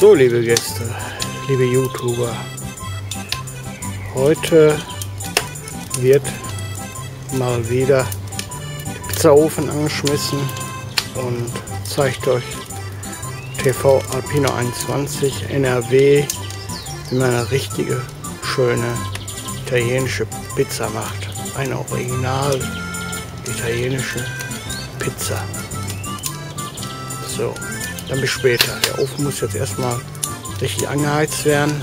So, liebe Gäste, liebe YouTuber, heute wird mal wieder der Pizzaofen angeschmissen und zeigt euch TV Alpino 21 NRW, wie man eine richtige, schöne italienische Pizza macht. Eine original italienische Pizza. So. Dann bis später. Der Ofen muss jetzt erstmal richtig angeheizt werden.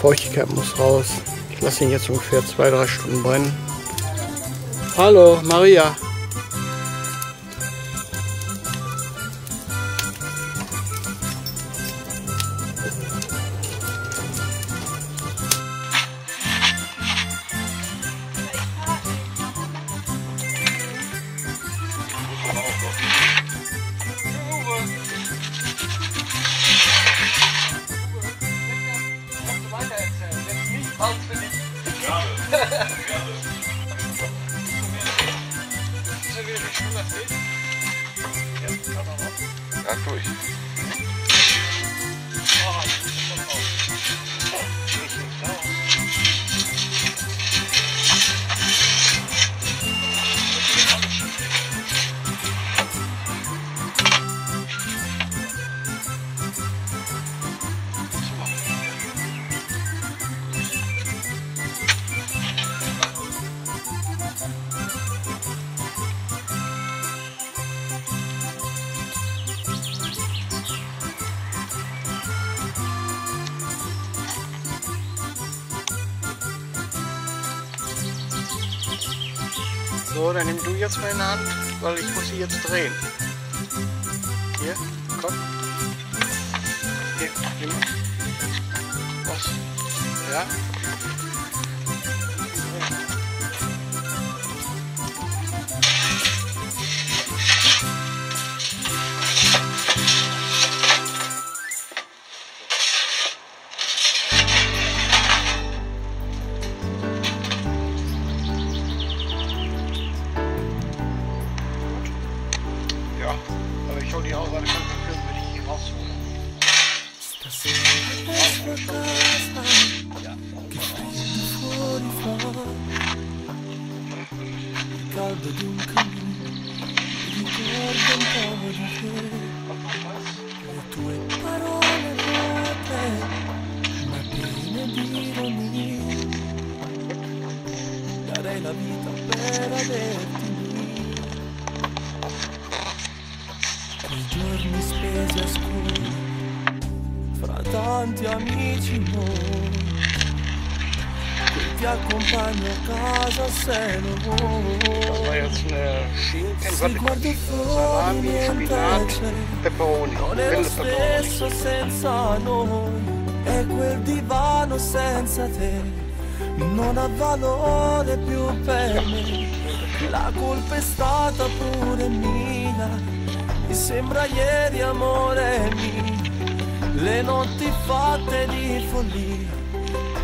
Feuchtigkeit muss raus. Ich lasse ihn jetzt ungefähr zwei, drei Stunden brennen. Hallo, Maria. fui. So, dann nimm du jetzt meine Hand, weil ich muss sie jetzt drehen. Hier, komm. Hier, nimm. Was? Ja? Ja, aber ich hol die auch, weil ich kann filmen, wenn ich die rausholen. Il caldo di un cammino ricorda un po' di te le tue parole vuote ma piene di ironia darei la vita per averti giorni spesi a scuri fra tanti amici noi che ti accompagno a casa se non vuoi. Warte, guardo fuori niente Peperoni, Non è lo stesso senza noi. E quel divano senza te. Non ha valore più per me. La colpa è stata pure mia Mi sembra ieri amore mio Le notti fatte di follia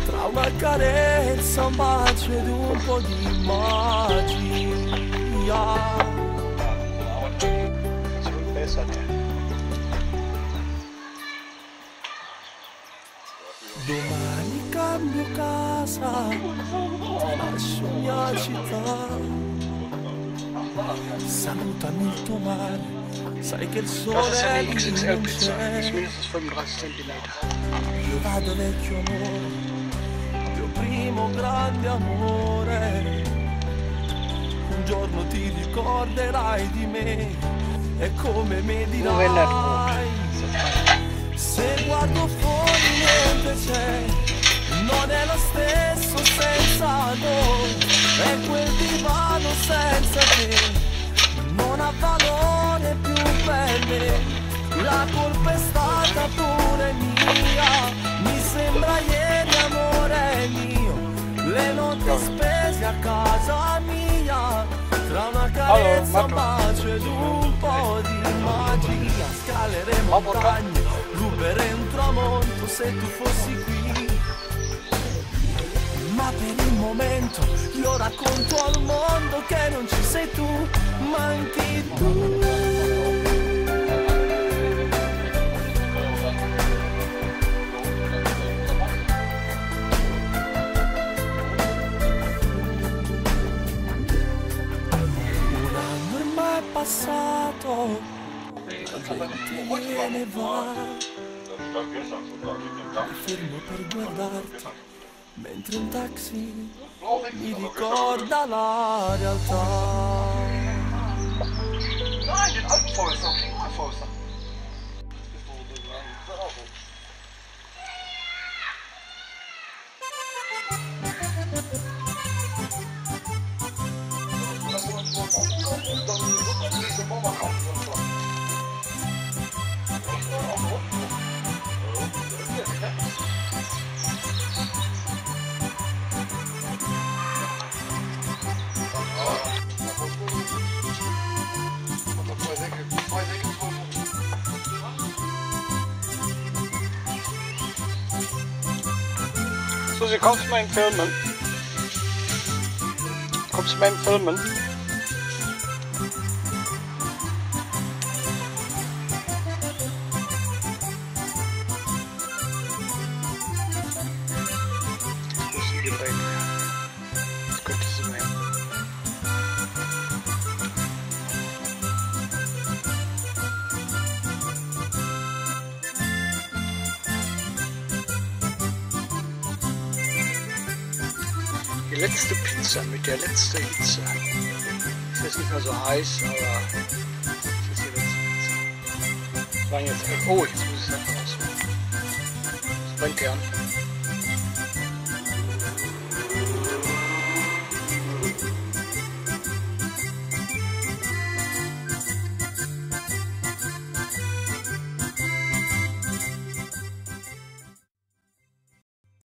Tra una carezza, un bacio ed un po' di magia? Domani cambio casa, ti lascio mia città. Salutami il tuo mare, sai che il Das ist sole eine die ist mindestens 35 cm. Io vado vecchio amore, mio primo grande amore. Un giorno ti ricorderai di me e come das dirai. Se guardo fuori niente c'è, non è lo stesso senza noi, è quel divano senza te, non ha valore la colpa è stata pure mia, mi sembra ieri amore mio, le notti spese a casa mia, tra una carezza, un bacio ed un po' di magia, scalere e montagne, ruberei un tramonto se tu fossi qui. Ma per il momento io racconto al mondo che non ci sei tu, manchi tu. La gente viene e va mi fermo per guardarti mentre un taxi mi ricorda la realtà Nein, den alten Forster, den neuen Forster. Susi, kommst du mal in Filmen? Kommst du mal in Filmen? Letzte Pizza mit der letzten Hitze. Ist jetzt nicht mehr so heiß, aber es ist die letzte Pizza. Das jetzt, oh, jetzt muss ich es einfach ausmachen. Das brennt ja an.